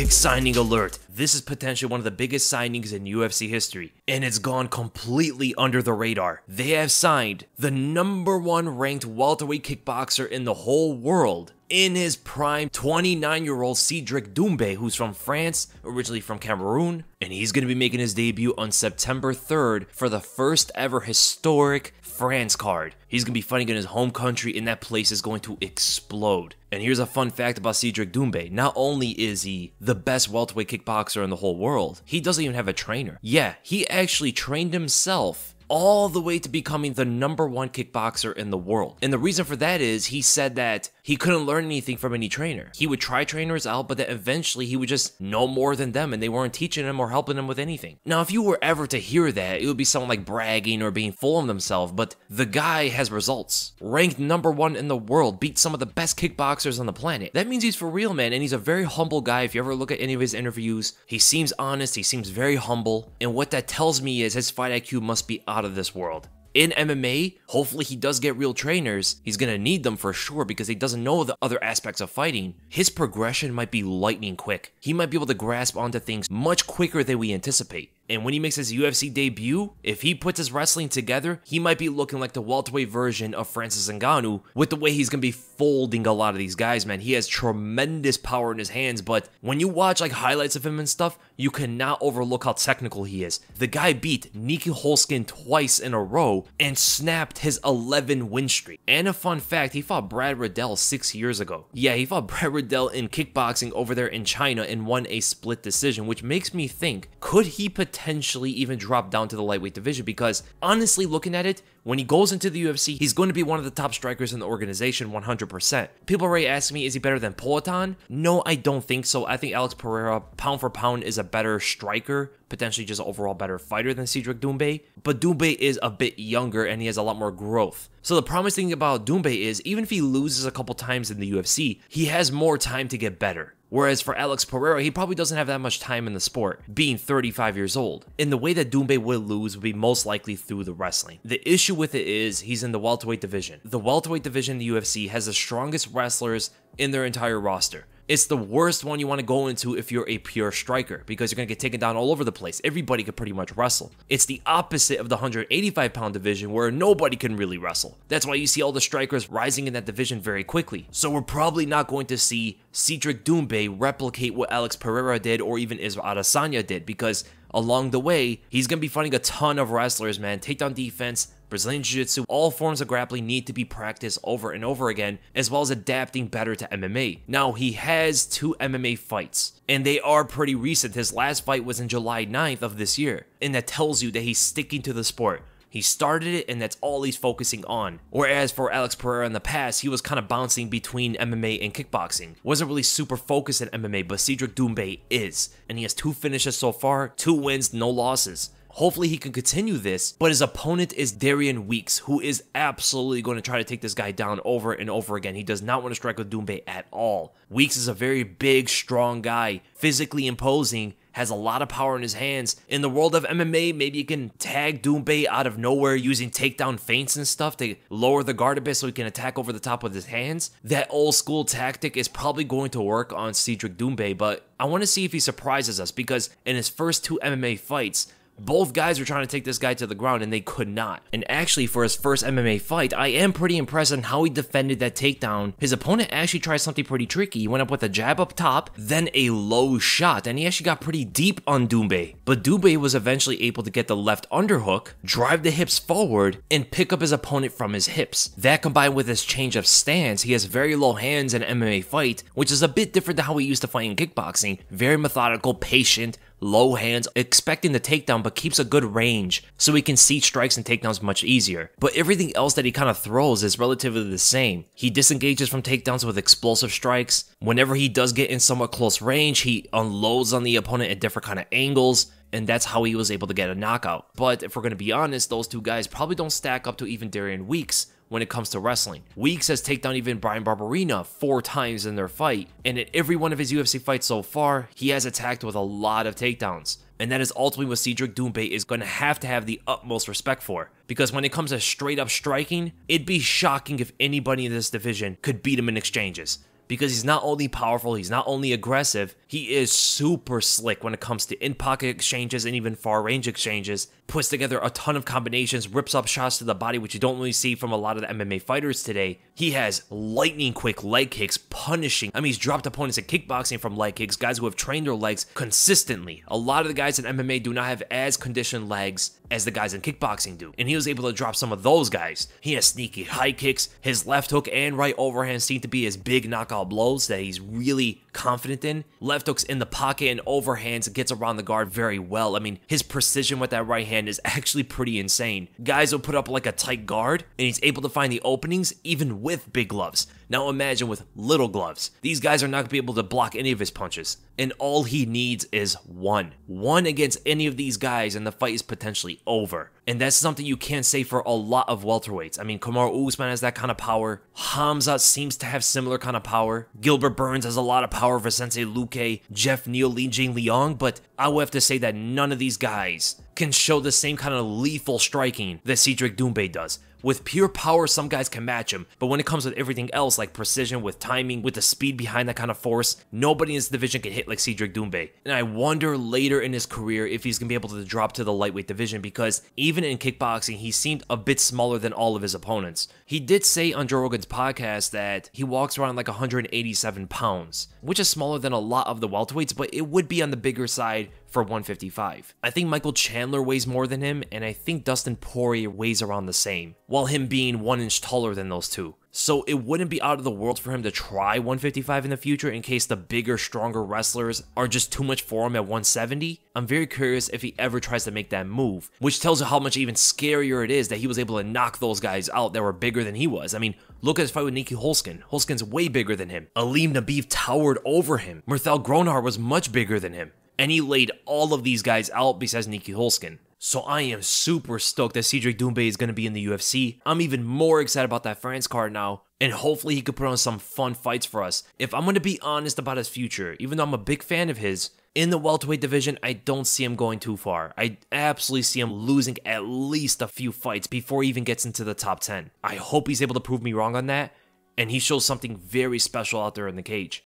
big signing alert. This is potentially one of the biggest signings in UFC history, and it's gone completely under the radar. They have signed the number one ranked welterweight kickboxer in the whole world. In his prime, 29 year old Cedric Doumbé, who's from France, originally from Cameroon, and he's going to be making his debut on September 3rd for the first ever historic France card. He's going to be fighting in his home country, and that place is going to explode. And here's a fun fact about Cedric Doumbé. Not only is he the best welterweight kickboxer in the whole world, he doesn't even have a trainer. Yeah, he actually trained himself all the way to becoming the number one kickboxer in the world. And the reason for that is he said that he couldn't learn anything from any trainer. He would try trainers out, but that eventually he would just know more than them and they weren't teaching him or helping him with anything. Now, if you were ever to hear that, it would be someone like bragging or being full of themselves, but the guy has results. Ranked number one in the world, beat some of the best kickboxers on the planet. That means he's for real, man, and he's a very humble guy. If you ever look at any of his interviews, he seems honest, he seems very humble, and what that tells me is his fight IQ must be out of this world in MMA, hopefully he does get real trainers. He's to need them for sure because he doesn't know the other aspects of fighting. His progression might be lightning quick. He might be able to grasp onto things much quicker than we anticipate. And when he makes his UFC debut, if he puts his wrestling together, he might be looking like the welterweight version of Francis Ngannou with the way he's going to be folding a lot of these guys, man. He has tremendous power in his hands, but when you watch like highlights of him and stuff, you cannot overlook how technical he is. The guy beat Nieky Holzken twice in a row and snapped his 11 win streak. And a fun fact, he fought Brad Riddell six years ago. Yeah, he fought Brad Riddell in kickboxing over there in China and won a split decision, which makes me think, could he potentially potentially even drop down to the lightweight division because honestly, looking at it, when he goes into the UFC, he's going to be one of the top strikers in the organization 100%. People already ask me, is he better than Poatan? No, I don't think so. I think Alex Pereira, pound for pound, is a better striker, potentially just overall better fighter than Cedric Doumbé. But Doumbé is a bit younger and he has a lot more growth. So the promising thing about Doumbé is even if he loses a couple times in the UFC, he has more time to get better. Whereas for Alex Pereira, he probably doesn't have that much time in the sport, being 35 years old. And the way that Doumbé would lose would be most likely through the wrestling. The issue with it is he's in the welterweight division. The welterweight division in the UFC has the strongest wrestlers in their entire roster. It's the worst one you want to go into if you're a pure striker because you're going to get taken down all over the place. Everybody can pretty much wrestle. It's the opposite of the 185 pound division where nobody can really wrestle. That's why you see all the strikers rising in that division very quickly. So we're probably not going to see Cedric Doumbé replicate what Alex Pereira did or even Israel Adesanya did because along the way, he's going to be fighting a ton of wrestlers, man. Takedown defense, Brazilian Jiu Jitsu, all forms of grappling need to be practiced over and over again, as well as adapting better to MMA. Now, he has two MMA fights, and they are pretty recent. His last fight was in July 9th of this year, and that tells you that he's sticking to the sport. He started it, and that's all he's focusing on. Whereas for Alex Pereira in the past, he was kind of bouncing between MMA and kickboxing. Wasn't really super focused at MMA, but Cedric Doumbé is. And he has two finishes so far, two wins, no losses. Hopefully he can continue this, but his opponent is Darian Weeks, who is absolutely going to try to take this guy down over and over again. He does not want to strike with Doumbé at all. Weeks is a very big, strong guy, physically imposing, has a lot of power in his hands. In the world of MMA, maybe you can tag Doumbé out of nowhere using takedown feints and stuff to lower the guard a bit so he can attack over the top with his hands. That old school tactic is probably going to work on Cedric Doumbé, but I want to see if he surprises us because in his first two MMA fights, both guys were trying to take this guy to the ground and they could not. And actually, for his first MMA fight, I am pretty impressed on how he defended that takedown. His opponent actually tried something pretty tricky. He went up with a jab up top, then a low shot, and he actually got pretty deep on Doumbé. But Doumbé was eventually able to get the left underhook, drive the hips forward, and pick up his opponent from his hips. That combined with his change of stance, he has very low hands in MMA fight, which is a bit different than how he used to fight in kickboxing. Very methodical, patient, low hands, expecting the takedown, but keeps a good range so he can see strikes and takedowns much easier. But everything else that he kind of throws is relatively the same. He disengages from takedowns with explosive strikes. Whenever he does get in somewhat close range, he unloads on the opponent at different kind of angles and that's how he was able to get a knockout. But if we're going to be honest, those two guys probably don't stack up to even Darian Weeks, when it comes to wrestling. Weeks has taken down even Bryan Barberena four times in their fight, and in every one of his UFC fights so far, he has attacked with a lot of takedowns. And that is ultimately what Cedric Doumbé is going to have to have the utmost respect for. Because when it comes to straight up striking, it'd be shocking if anybody in this division could beat him in exchanges because he's not only powerful, he's not only aggressive, He is super slick when it comes to in pocket exchanges and even far range exchanges. Puts together a ton of combinations, rips up shots to the body, which you don't really see from a lot of the MMA fighters today. He has lightning quick leg kicks, punishing. I mean, he's dropped opponents in kickboxing from leg kicks, guys who have trained their legs consistently. A lot of the guys in MMA do not have as conditioned legs as the guys in kickboxing do. And he was able to drop some of those guys. He has sneaky high kicks. His left hook and right overhand seem to be his big knockout blows that he's really confident in. Left hooks in the pocket and overhands gets around the guard very well. I mean, his precision with that right hand is actually pretty insane. Guys will put up like a tight guard and he's able to find the openings even with big gloves. Now imagine with little gloves. These guys are not going to be able to block any of his punches. And all he needs is one. One against any of these guys and the fight is potentially over. And that's something you can't say for a lot of welterweights. I mean, Kamaru Usman has that kind of power. Hamza seems to have similar kind of power. Gilbert Burns has a lot of power. Vicente Luque, Jeff Neal, Li Jing Liang. But I would have to say that none of these guys can show the same kind of lethal striking that Cedric Doumbé does. With pure power, some guys can match him, but when it comes with everything else, like precision, with timing, with the speed behind that kind of force, nobody in this division can hit like Cedric Doumbé. And I wonder later in his career if he's gonna be able to drop to the lightweight division because even in kickboxing, he seemed a bit smaller than all of his opponents. He did say on Joe Rogan's podcast that he walks around like 187 pounds, which is smaller than a lot of the welterweights, but it would be on the bigger side for 155. I think Michael Chandler weighs more than him, and I think Dustin Poirier weighs around the same, while him being one inch taller than those two. So it wouldn't be out of the world for him to try 155 in the future in case the bigger, stronger wrestlers are just too much for him at 170. I'm very curious if he ever tries to make that move, which tells you how much even scarier it is that he was able to knock those guys out that were bigger than he was. I mean, look at his fight with Nieky Holzken. Holzken's way bigger than him. Alim Khabeeb towered over him. Murthel Groenhart was much bigger than him and he laid all of these guys out besides Nieky Holzken. So I am super stoked that Cedric Doumbé is going to be in the UFC. I'm even more excited about that France card now, and hopefully he could put on some fun fights for us. If I'm going to be honest about his future, even though I'm a big fan of his, in the welterweight division, I don't see him going too far. I absolutely see him losing at least a few fights before he even gets into the top 10. I hope he's able to prove me wrong on that, and he shows something very special out there in the cage.